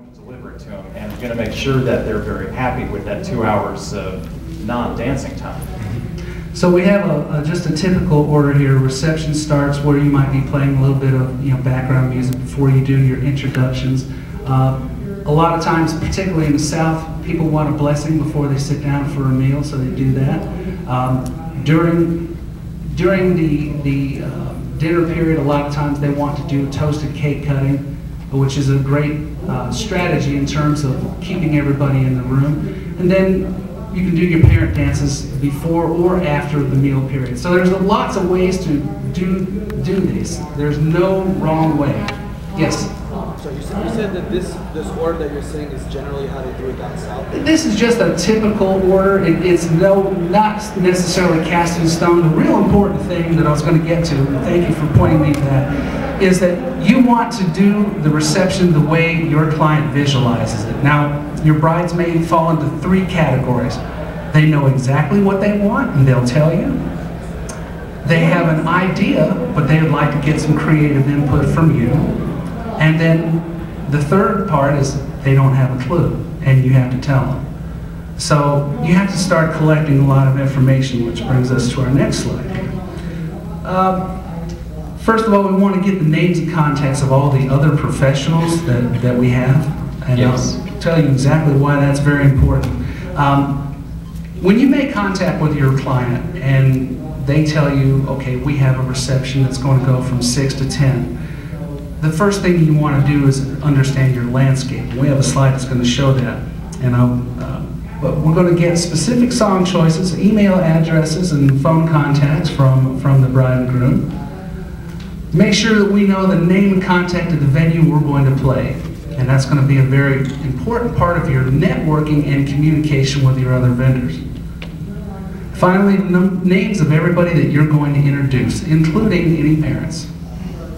going to deliver it to them and going to make sure that they're very happy with that two hours of non-dancing time. So we have a, a, just a typical order here. Reception starts where you might be playing a little bit of you know background music before you do your introductions. Uh, a lot of times, particularly in the South, people want a blessing before they sit down for a meal, so they do that. Um, during during the the uh, dinner period, a lot of times they want to do toasted cake cutting, which is a great uh, strategy in terms of keeping everybody in the room. And then you can do your parent dances before or after the meal period. So there's lots of ways to do do this. There's no wrong way. Yes. So you said, you said that this this order that you're saying is generally how they do it down south. This is just a typical order. It, it's no not necessarily cast in stone. The real important thing that I was going to get to, and thank you for pointing me to that, is that you want to do the reception the way your client visualizes it. Now, your bridesmaids fall into three categories. They know exactly what they want, and they'll tell you. They have an idea, but they would like to get some creative input from you. And then the third part is they don't have a clue, and you have to tell them. So you have to start collecting a lot of information, which brings us to our next slide. Uh, first of all, we want to get the names and contacts of all the other professionals that, that we have. And Yes. I'll tell you exactly why that's very important. Um, when you make contact with your client and they tell you, okay, we have a reception that's going to go from 6 to 10, the first thing you want to do is understand your landscape. We have a slide that's going to show that. And I'll, uh, but we're going to get specific song choices, email addresses, and phone contacts from, from the bride and groom. Make sure that we know the name and contact of the venue we're going to play. And that's going to be a very important part of your networking and communication with your other vendors. Finally, names of everybody that you're going to introduce, including any parents.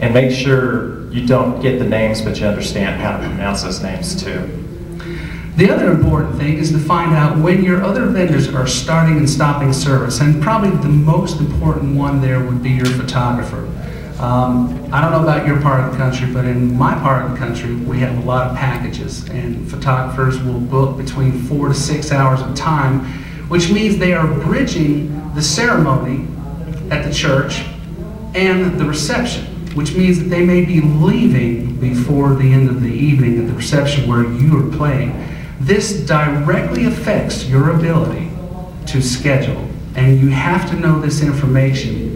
And make sure you don't get the names, but you understand how to pronounce those names too. The other important thing is to find out when your other vendors are starting and stopping service, and probably the most important one there would be your photographer. Um, I don't know about your part of the country, but in my part of the country, we have a lot of packages, and photographers will book between four to six hours of time, which means they are bridging the ceremony at the church and the reception, which means that they may be leaving before the end of the evening at the reception where you are playing. This directly affects your ability to schedule, and you have to know this information.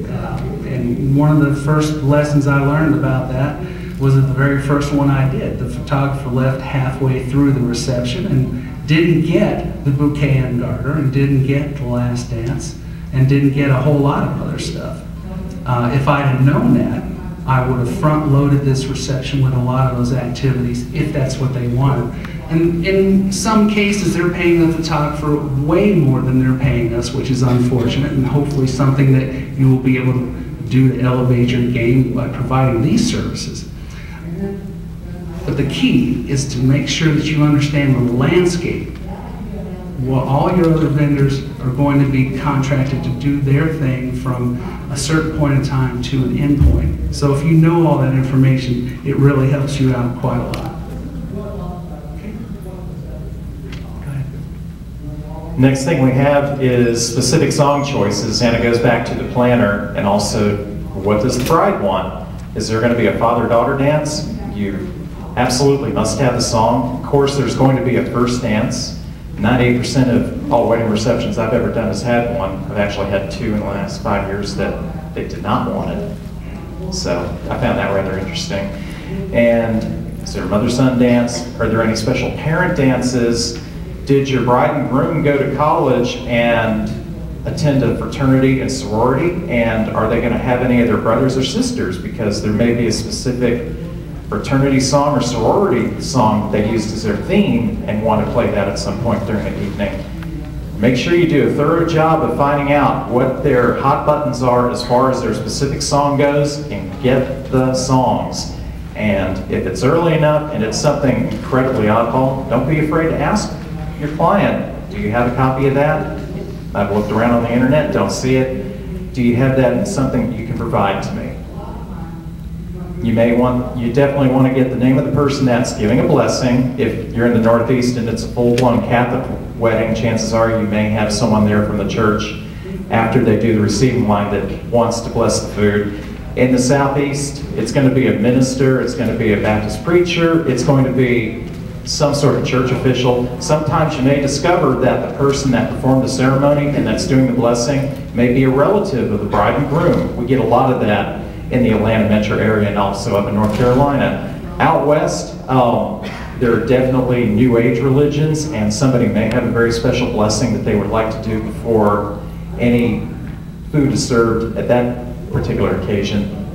One of the first lessons I learned about that was the very first one I did. The photographer left halfway through the reception and didn't get the bouquet and garter, and didn't get the last dance, and didn't get a whole lot of other stuff. Uh, if I had known that, I would have front loaded this reception with a lot of those activities if that's what they wanted. And in some cases, they're paying the photographer way more than they're paying us, which is unfortunate, and hopefully something that you will be able to do to elevate your game by providing these services. But the key is to make sure that you understand the landscape. Well, all your other vendors are going to be contracted to do their thing from a certain point in time to an end point. So if you know all that information, it really helps you out quite a lot. Okay. Go ahead. Next thing we have is specific song choices, and it goes back to the planner and also what does the bride want? Is there going to be a father-daughter dance? You absolutely must have the song. Of course, there's going to be a first dance. 98% of all wedding receptions I've ever done has had one. I've actually had two in the last five years that they did not want it. So I found that rather interesting. And is there a mother-son dance? Are there any special parent dances? Did your bride and groom go to college and attend a fraternity and sorority? And are they going to have any of their brothers or sisters? Because there may be a specific fraternity song or sorority song they used as their theme and want to play that at some point during the evening. Make sure you do a thorough job of finding out what their hot buttons are as far as their specific song goes and get the songs. And if it's early enough and it's something incredibly oddball, don't be afraid to ask your client, do you have a copy of that? I've looked around on the internet, don't see it. Do you have that in something you can provide to me? you may want, you definitely want to get the name of the person that's giving a blessing. If you're in the Northeast and it's a full-blown Catholic wedding, chances are you may have someone there from the church after they do the receiving line that wants to bless the food. In the Southeast, it's going to be a minister, it's going to be a Baptist preacher, it's going to be some sort of church official. Sometimes you may discover that the person that performed the ceremony and that's doing the blessing may be a relative of the bride and groom. We get a lot of that in the Atlanta metro area and also up in North Carolina. Out west, um, there are definitely new age religions, and somebody may have a very special blessing that they would like to do before any food is served at that particular occasion.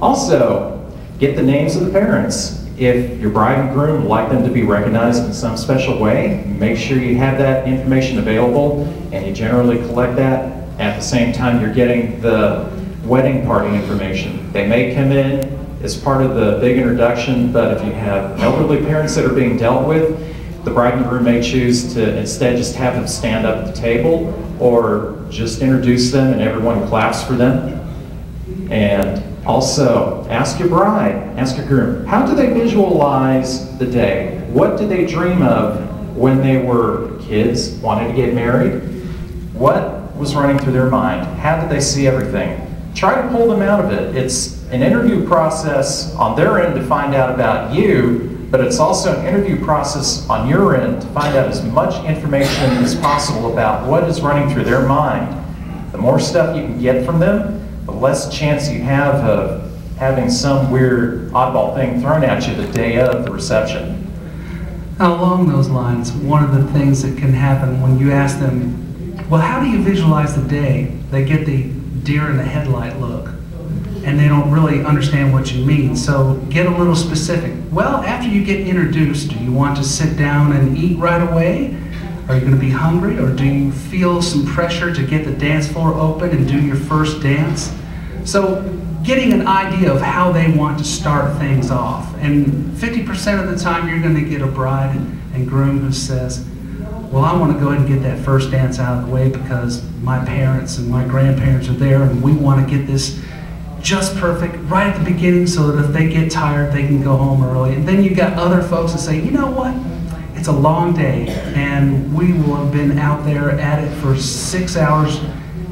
Also, get the names of the parents. If your bride and groom would like them to be recognized in some special way, make sure you have that information available, and you generally collect that at the same time you're getting the wedding party information. They may come in as part of the big introduction, but if you have elderly parents that are being dealt with, the bride and groom may choose to instead just have them stand up at the table or just introduce them and everyone claps for them. And also, ask your bride, ask your groom, how do they visualize the day? What did they dream of when they were kids, wanted to get married? What was running through their mind? How did they see everything? Try to pull them out of it. It's an interview process on their end to find out about you, but it's also an interview process on your end to find out as much information as possible about what is running through their mind. The more stuff you can get from them, the less chance you have of having some weird oddball thing thrown at you the day of the reception. Now, along those lines, one of the things that can happen when you ask them, well, how do you visualize the day? They get the deer in the headlight look and they don't really understand what you mean. So get a little specific. Well, after you get introduced, do you want to sit down and eat right away? Are you going to be hungry or do you feel some pressure to get the dance floor open and do your first dance? So getting an idea of how they want to start things off. And 50% of the time you're going to get a bride and groom who says, well, I want to go ahead and get that first dance out of the way because my parents and my grandparents are there and we want to get this just perfect right at the beginning so that if they get tired, they can go home early. And then you've got other folks that say, you know what? It's a long day and we will have been out there at it for six hours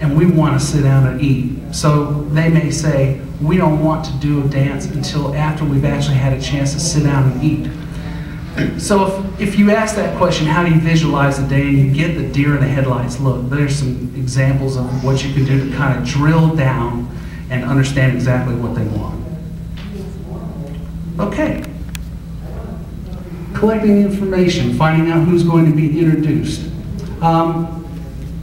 and we want to sit down and eat. So they may say, we don't want to do a dance until after we've actually had a chance to sit down and eat. So if, if you ask that question, how do you visualize the day, and you get the deer in the headlights look, there's some examples of what you can do to kind of drill down and understand exactly what they want. Okay. Collecting information, finding out who's going to be introduced. Um,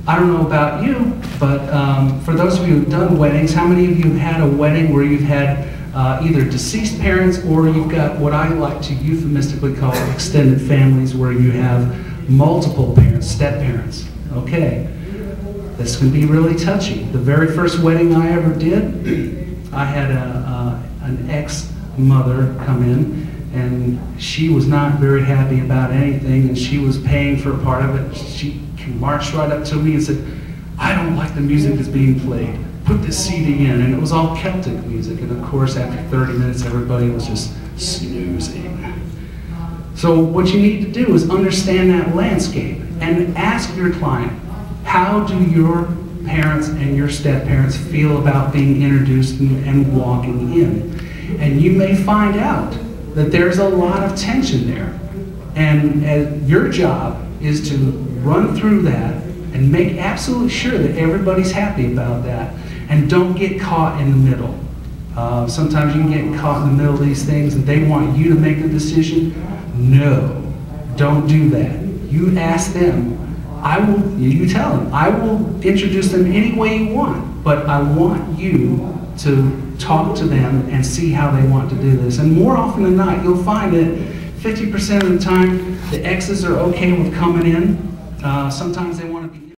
I don't know about you, but um, for those of you who've done weddings, how many of you have had a wedding where you've had uh, either deceased parents or you've got what I like to euphemistically call extended families where you have multiple parents, step parents. Okay, this can be really touchy. The very first wedding I ever did, I had a, an ex-mother come in and she was not very happy about anything and she was paying for a part of it. She marched right up to me and said, I don't like the music that's being played put this CD in, and it was all Celtic music. And of course, after 30 minutes, everybody was just snoozing. So what you need to do is understand that landscape and ask your client, how do your parents and your step parents feel about being introduced and walking in? And you may find out that there's a lot of tension there. And, and your job is to run through that and make absolutely sure that everybody's happy about that and don't get caught in the middle. Uh, sometimes you can get caught in the middle of these things and they want you to make the decision. No, don't do that. You ask them. I will, you tell them, I will introduce them any way you want, but I want you to talk to them and see how they want to do this. And more often than not, you'll find that 50% of the time, the exes are okay with coming in. Uh, sometimes they